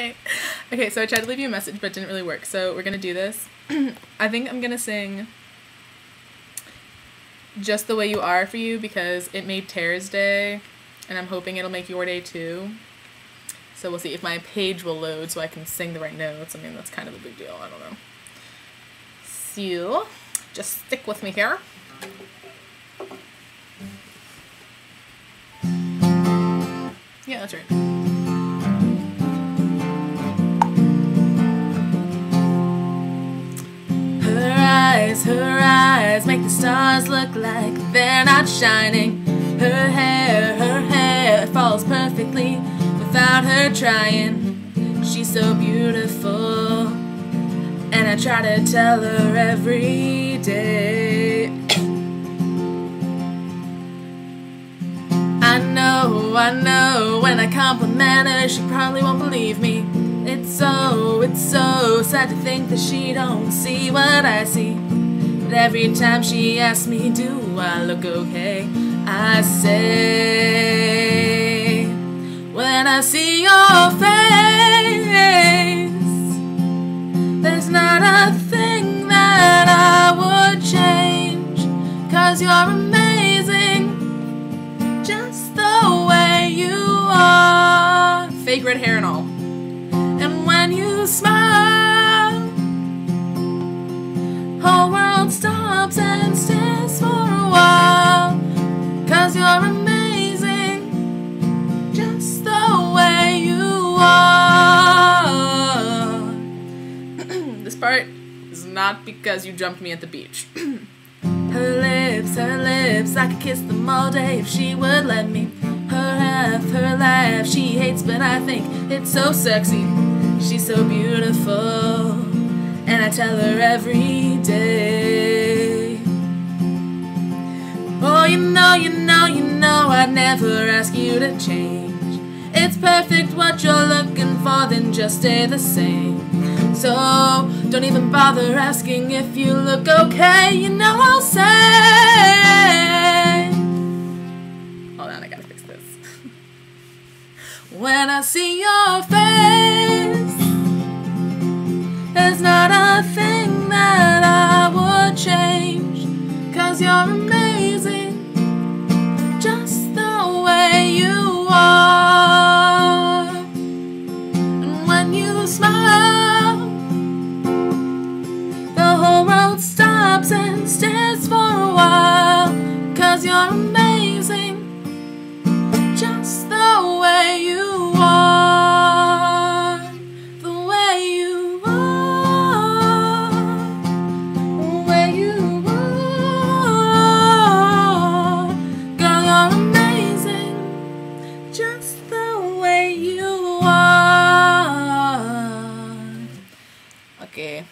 okay. Okay, so I tried to leave you a message, but it didn't really work. So we're gonna do this. I think I'm gonna sing "Just the Way You Are" for you because it made Tara's day, and I'm hoping it'll make your day too. So we'll see if my page will load so I can sing the right notes. I mean, that's kind of a big deal. I don't know. So, just stick with me here. Yeah, that's right. Eyes, her eyes make the stars look like they're not shining. Her hair, her hair falls perfectly without her trying. She's so beautiful, and I try to tell her every day. I know, I know, when I compliment her, she probably won't believe me. It's so, it's so sad to think that she don't see what I see. But every time she asks me, do I look okay? I say, when I see your face, there's not a thing that I would change. Cause you're amazing, just the way you are. Fake red hair and all. And when you smile, not because you jumped me at the beach. her lips, her lips, I could kiss them all day if she would let me. Her laugh, her laugh, she hates, but I think it's so sexy. She's so beautiful, and I tell her every day. Oh, you know, you know, you know, I'd never ask you to change. It's perfect what you're looking for, then just stay the same. So don't even bother asking if you look okay. You know I'll say. Hold on, I gotta fix this. when I see your face, there's not a thing that I would change. Cause you're amazing, and stares for a while. Cause you're amazing, just the way you are. The way you are. The way you are. Girl, you're amazing, just the way you are. Okay.